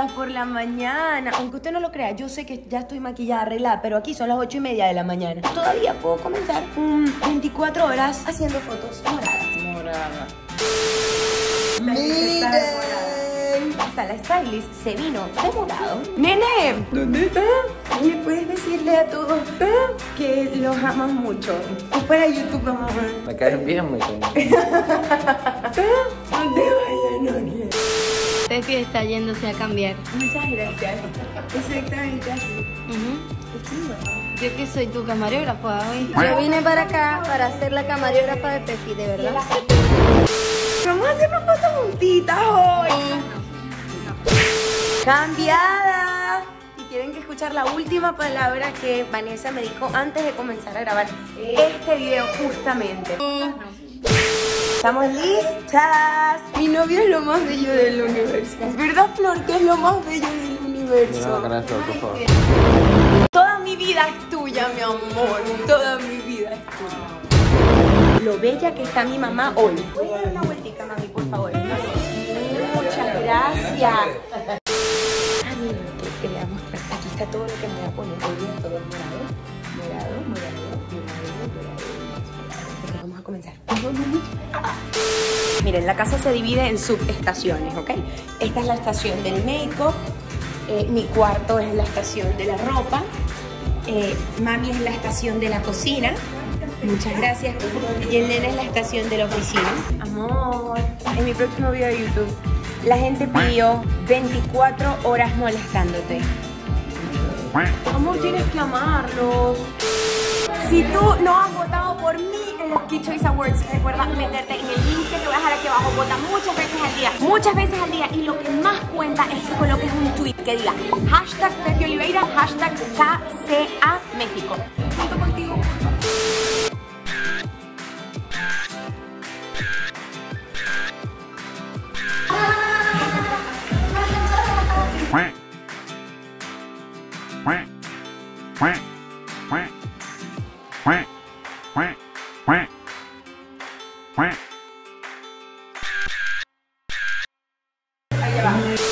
días por la mañana. Aunque usted no lo crea, yo sé que ya estoy maquillada, arreglada, pero aquí son las 8 y media de la mañana. Todavía puedo comenzar un 24 horas haciendo fotos moradas. Morada. Miren. Hasta la stylist se vino de morado. Nene, ¿dónde está? ¿Le puedes decirle a todos ah, que los amas mucho? Es para YouTube, vamos a ver. Me caen bien muy bien. Vayas, no quiero. Tefi está yéndose a cambiar. Muchas gracias. Exactamente así. Yo que soy tu camarógrafa hoy. Yo vine para acá para ser la camarógrafa de Tefi, de verdad. Vamos a hacer una foto juntitas hoy. Cambiada. Y tienen que escuchar la última palabra que Vanessa me dijo antes de comenzar a grabar este video justamente. Estamos listas. Mi novio es lo más bello del universo. ¿Es verdad, Flor, que es lo más bello del universo? Flor, por favor. Toda mi vida es tuya, mi amor. Toda mi vida es tuya. Lo bella que está mi mamá hoy. ¿Puedes dar una vueltica, mami, por favor? Muchas gracias. Miren, la casa se divide en subestaciones, ¿ok? Esta es la estación del make-up. eh, mi cuarto es la estación de la ropa. eh, mami es la estación de la cocina. Muchas gracias. Y el nene es la estación de la oficina. Amor, en mi próximo video de YouTube, la gente pidió 24 horas molestándote. Amor, tienes que amarlos. Si tú no por Kid Choice Awards, recuerda meterte en el link que te voy a dejar aquí abajo. Vota muchas veces al día. Muchas veces al día. Y lo que más cuenta es que coloques un tweet que diga hashtag Pepe Oliveira, hashtag KCA México. Junto contigo. Vale.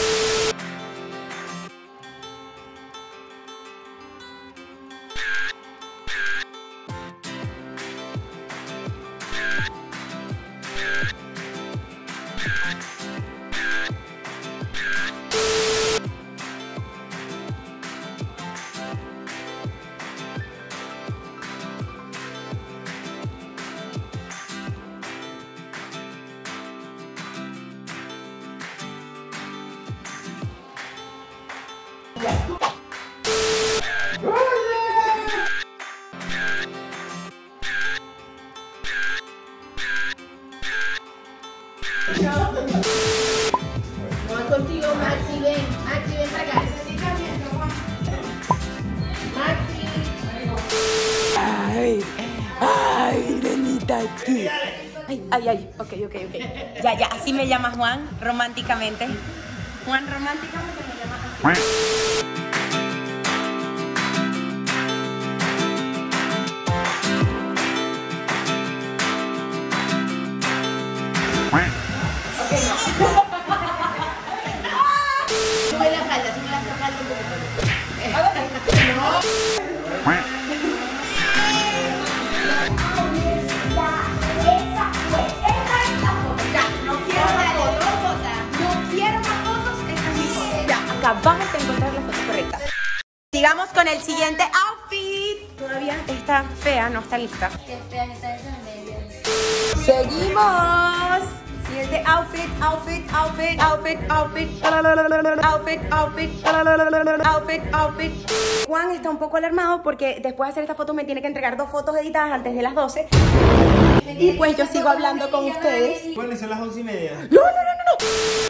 Voy contigo, Maxi, ven. Maxi, ven para acá. Maxi. Ay, ay, nenita aquí. Ay, ay, ay, ok, ok, ok. Ya, ya, así me llama Juan, románticamente. Juan, románticamente me llama así. Acabamos de encontrar la foto correcta. Sigamos con el siguiente outfit. Todavía está fea, no está lista. Qué fea que está esa en Seguimos. Siguiente outfit, outfit, outfit, outfit, outfit, outfit, outfit, outfit, outfit. Juan está un poco alarmado porque después de hacer esta foto me tiene que entregar dos fotos editadas antes de las 12. Y pues yo sigo hablando con ustedes. ¿Cuáles son las once y media? No, no, no, no, no.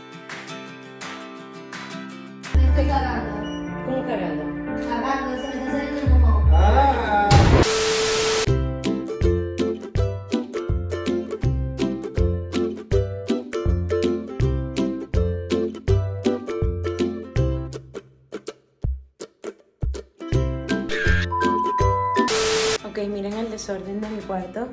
Ok, miren el desorden de mi cuarto.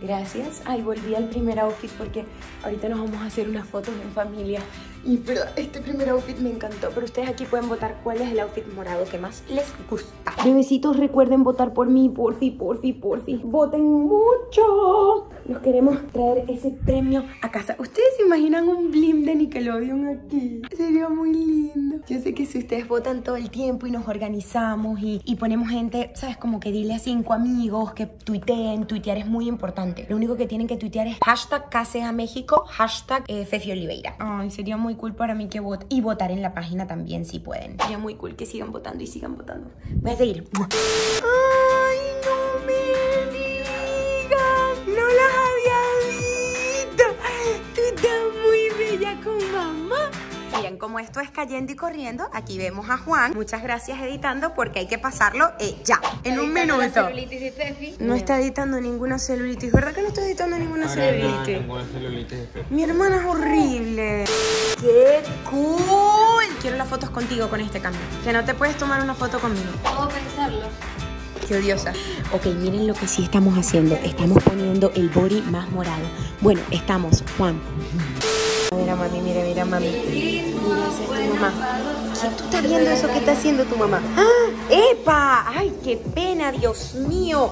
Gracias. Ay, volví al primer outfit porque ahorita nos vamos a hacer unas fotos en familia. Y pero este primer outfit me encantó. Pero ustedes aquí pueden votar cuál es el outfit morado que más les gusta. Bebecitos, recuerden votar por mí, porfi, porfi, porfi. Voten mucho. Nos queremos traer ese premio a casa. ¿Ustedes se imaginan un blim de Nickelodeon aquí? Sería muy lindo. Yo sé que si ustedes votan todo el tiempo y nos organizamos y, y ponemos gente, ¿sabes? Como que dile a cinco amigos que tuiteen. Tuitear es muy importante. Lo único que tienen que tuitear es hashtag Casea México, hashtag eh, Fefi Oliveira. Ay, sería muy cool para mí que voten. Y votar en la página también si pueden. Sería muy cool que sigan votando y sigan votando. Voy a seguir. Cayendo y corriendo, aquí vemos a Juan. Muchas gracias editando porque hay que pasarlo eh, ya, en un minuto. celulitis de Fefi. No está editando ninguna celulitis, ¿verdad que no está editando ninguna celulitis? Mi hermana es horrible. ¡Qué cool! Quiero las fotos contigo con este cambio. Que no te puedes tomar una foto conmigo. Puedo pensarlo. Qué odiosa. Ok, miren lo que sí estamos haciendo. Estamos poniendo el body más morado. Bueno, estamos, Juan. Mira, mami, mira, mira, mami. Mamá. ¿Quién tú estás viendo eso que está haciendo tu mamá? ¡Ah! ¡Epa! ¡Ay, qué pena, Dios mío!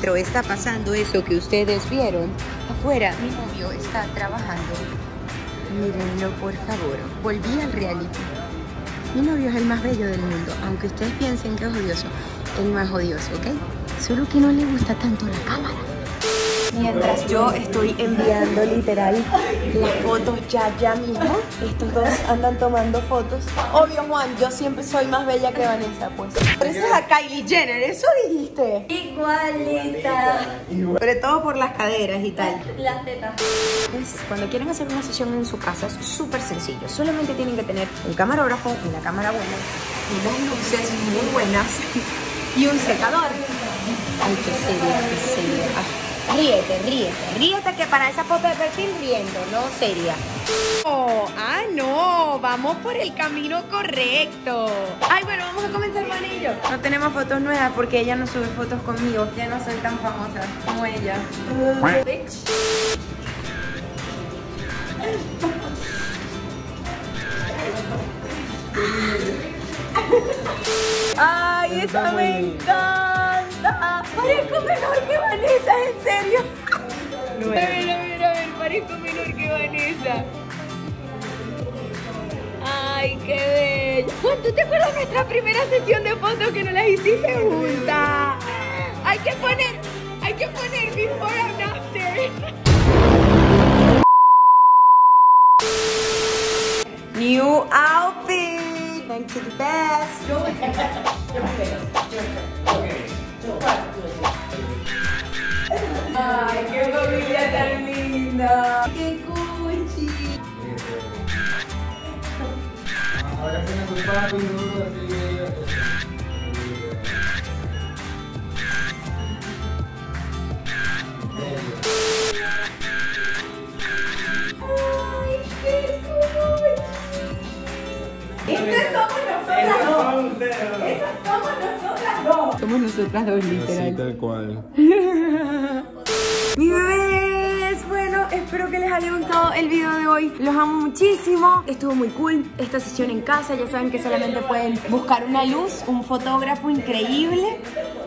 Pero está pasando eso que ustedes vieron. Afuera, mi novio está trabajando. Mírenlo, por favor. Volví al reality. Mi novio es el más bello del mundo, aunque ustedes piensen que es odioso. No es odioso, ¿ok? Solo que no le gusta tanto la cámara. Mientras yo estoy enviando literal las fotos ya, ya mismo, estos dos andan tomando fotos. Obvio, Juan, yo siempre soy más bella que Vanessa, pues. Pareces a Kylie Jenner, eso dijiste. Igualita. Sobre todo por las caderas y tal. Las tetas. Cuando quieren hacer una sesión en su casa es súper sencillo. Solamente tienen que tener un camarógrafo, una cámara buena, unas luces muy buenas y un secador. Ay, qué serio, qué serio. Ríete, ríete, ríete que para esa foto de perfil riendo, no seria. Oh, ah, no, vamos por el camino correcto. Ay, bueno, vamos a comenzar con ello. No tenemos fotos nuevas porque ella no sube fotos conmigo. Ya no soy tan famosa como ella. Ay, esa me encanta. Parezco menor que Vanessa, en serio. A ver, a ver, a ver, parezco menor que Vanessa. Ay, qué bello. Juan, ¿tú te acuerdas de nuestra primera sesión de fotos que nos las hiciste juntas? Hay que poner, hay que poner before and after. New outfit. Thanks to the best. Ay, qué familia tan linda. Qué cuchi. Ay, qué cuchi. Estas somos nosotras dos. Estas somos nosotras dos. Somos nosotras dos, literal. tal cual. Mi bebés, bueno, espero que les haya gustado el video de hoy. Los amo muchísimo. Estuvo muy cool esta sesión en casa. Ya saben que solamente pueden buscar una luz, un fotógrafo increíble,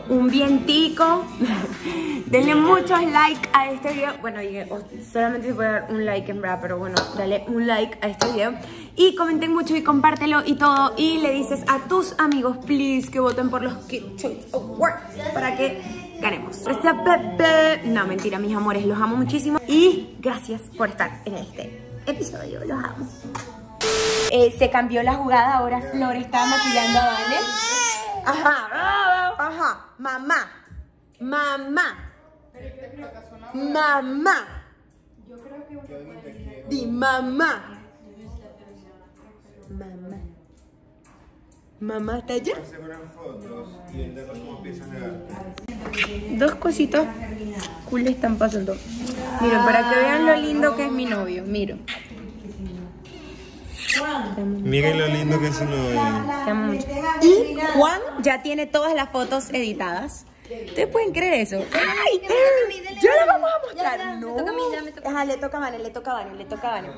un vientico. Denle muchos likes a este video. Bueno, o- solamente se puede dar un like en verdad, pero bueno, dale un like a este video. Y comenten mucho y compártelo y todo. Y le dices a tus amigos, please, que voten por los Kid Choice Awards para que ganemos. No, mentira, mis amores, los amo muchísimo. Y gracias por estar en este episodio. Los amo. Eh, se cambió la jugada, ahora Flor está maquillando a Vane. Ajá, ajá, mamá, mamá, mamá. Di mamá. Mamá. Mamá está allá. Dos cositas cool están pasando. Miren, para que vean lo lindo que es mi novio. Miren. Miren lo lindo que es su novio. Y Juan ya tiene todas las fotos editadas. ¿Ustedes pueden creer eso? ¡Ay! ¡Ya lo dale. vamos a mostrar! no. le toca a Vane, le toca a Vane, le toca a Vane.